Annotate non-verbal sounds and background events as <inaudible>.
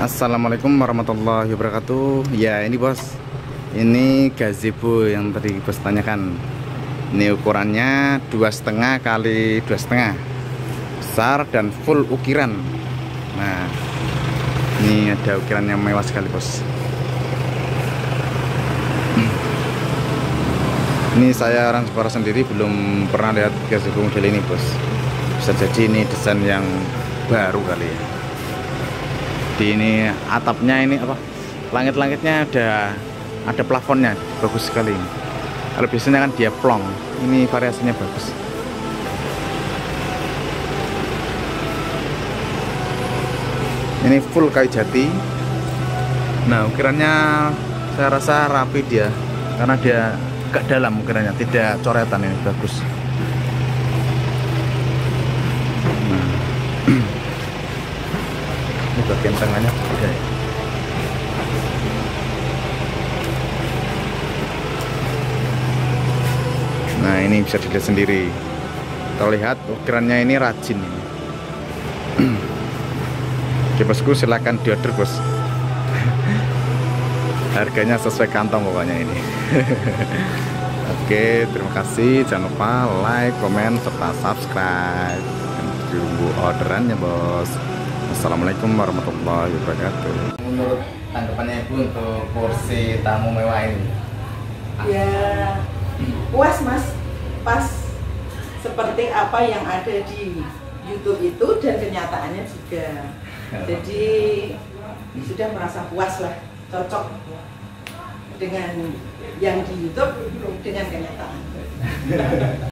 Assalamualaikum warahmatullahi wabarakatuh. Ya ini bos. Ini gazebo yang tadi bos tanyakan. Ini ukurannya dua setengah kali dua setengah. Besar dan full ukiran. Nah Ini ada ukiran yang mewah sekali bos. Hmm. Ini saya orang Jepara sendiri belum pernah lihat gazebo model ini bos. Bisa jadi ini desain yang baru kali ya di ini atapnya ini apa? Langit-langitnya ada ada plafonnya bagus sekali. Kalau biasanya kan dia plong ini variasinya bagus. Ini full kayu jati. Nah ukirannya saya rasa rapi dia karena dia agak dalam ukirannya tidak coretan ini bagus. Nah. <clears throat> ini bagian tengahnya. Beda ya nah ini bisa dilihat sendiri. Terlihat ukirannya ini rajin ini. <clears throat> Oke bosku silahkan diorder bos. <laughs> Harganya sesuai kantong pokoknya ini. <laughs> Oke terima kasih. Jangan lupa like comment serta subscribe. Dan tunggu orderannya bos Assalamualaikum warahmatullahi wabarakatuh. Menurut tanggapannya ibu untuk kursi tamu mewah ini? Ya puas mas. Pas seperti apa yang ada di YouTube itu dan kenyataannya juga. Jadi sudah merasa puas lah cocok dengan yang di YouTube dengan kenyataan <laughs>